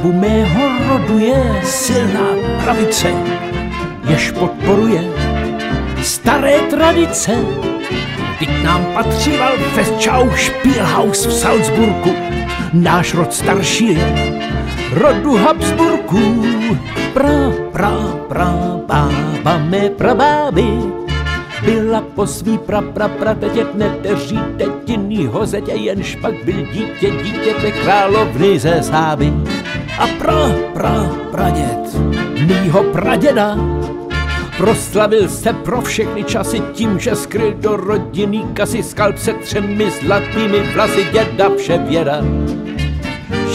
Stavbu mého rodu je silná pravice, jež podporuje staré tradice. Teď nám patříval Festschau Spielhaus v Salzburgu, náš rod starší je rodu Habsburků. Pra, pra, pra, bába mé prabáby byla po svý pra, pra, pra, tetět neteří tetinýho zetě, jenž pak byl dítě, dítěte královny ze Sáby. A pra, pra, pradět mýho praděda Proslavil se pro všechny časy tím, že skryl do rodiny kasy skalp se třemi zlatými vlasy děda vše věda.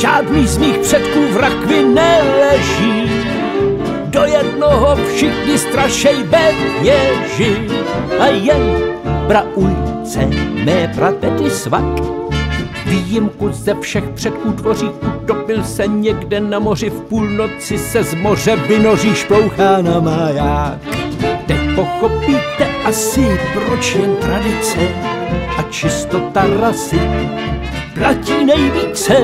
Žádný z mých předků v rakvi neleží, do jednoho všichni strašej věži a jen praujce mé pratety svak. Výjimku ze všech předků tvoří, utopil se někde na moři, v půlnoci se z moře vynoří, šplouchá na maják. Teď pochopíte asi, proč jen tradice a čistota rasy platí nejvíce.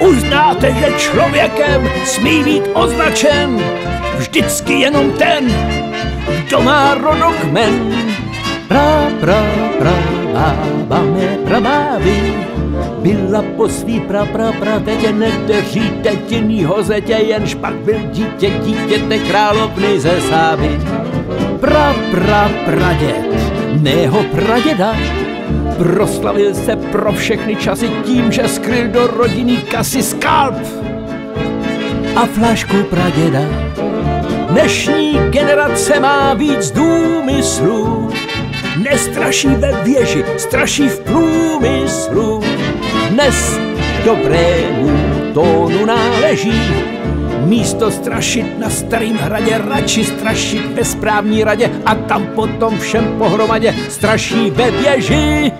Uznáte, že člověkem smí být označen vždycky jenom ten, kdo má rodokmen. Pra, pra, pra, bába mé prabávy byla po svý pra, pra, pra, tetě neteří tetinýho zetě, jenž pak byl dítě, dítěte královny ze Sávy. Pra, pra, praděd mého praděda proslavil se pro všechny časy tím, že skryl do rodiny kasy skalp a flašku praděda. Dnešní generace má víc důmyslů, nestraší ve věži, straší v průmyslu. Dnes dobrému tónu náleží místo strašit na starým hradě, radši strašit ve správní radě a tam potom všem pohromadě straší ve věži.